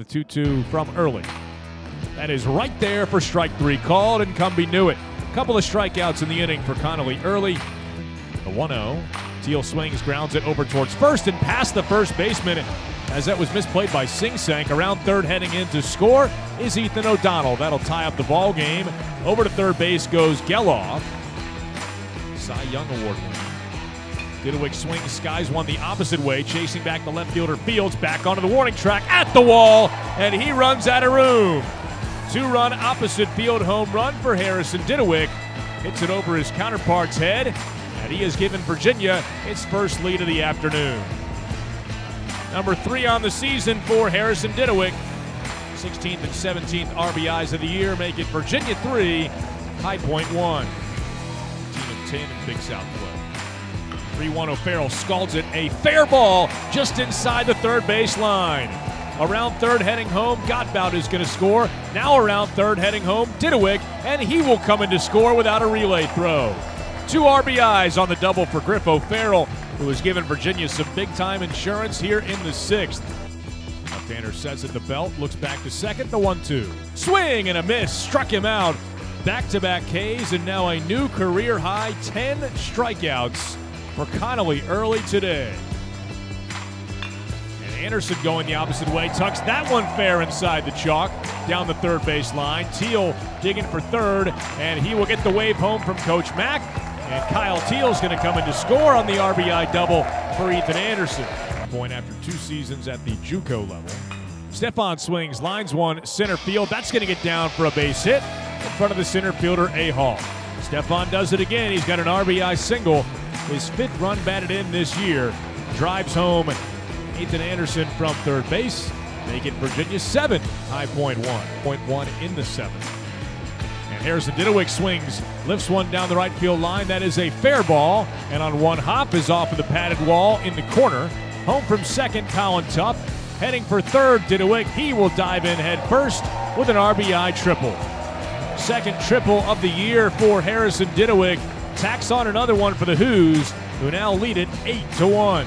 The 2 2 from early. That is right there for strike three. Called and Cumby knew it. A couple of strikeouts in the inning for Connelly Early. The 1 0. Teel swings, grounds it over towards first and past the first baseman as that was misplayed by Sing Sank. Around third, heading in to score is Ethan O'Donnell. That'll tie up the ball game. Over to third base goes Gelof. Cy Young Award winner. Didawick swings, skies one the opposite way, chasing back the left fielder Fields back onto the warning track at the wall, and he runs out of room. Two run opposite field home run for Harrison Didawick. Hits it over his counterpart's head, and he has given Virginia its first lead of the afternoon. Number three on the season for Harrison Didawick. 16th and 17th RBIs of the year make it Virginia 3, High Point 1. Team of 10 in Big South play. 3 1 O'Ferrall scalds it. A fair ball just inside the third baseline. Around third heading home, Gottbout is going to score. Now around third heading home, Didawick, and he will come in to score without a relay throw. Two RBIs on the double for Griff O'Ferrall, who has given Virginia some big time insurance here in the sixth. Left-hander sets at the belt, looks back to second, the one-two. Swing and a miss, struck him out. Back-to-back Ks and now a new career high 10 strikeouts for Connelly Early today. And Anderson going the opposite way, tucks that one fair inside the chalk down the third base line. Teel digging for third, and he will get the wave home from Coach Mack. And Kyle Teel's going to come in to score on the RBI double for Ethan Anderson. Point after two seasons at the JUCO level. Stephan swings, lines one, center field. That's going to get down for a base hit in front of the center fielder, A Hall. Stephan does it again. He's got an RBI single. His fifth run batted in this year. Drives home Ethan Anderson from third base. Make it Virginia 7, high point one, point one in the seventh. And Harrison Didawick swings, lifts one down the right field line. That is a fair ball. And on one hop is off of the padded wall in the corner. Home from second, Colin Tuft. Heading for third, Didawick. He will dive in head first with an RBI triple. Second triple of the year for Harrison Didawick. Tacks on another one for the Hoos, who now lead it 8 to 1.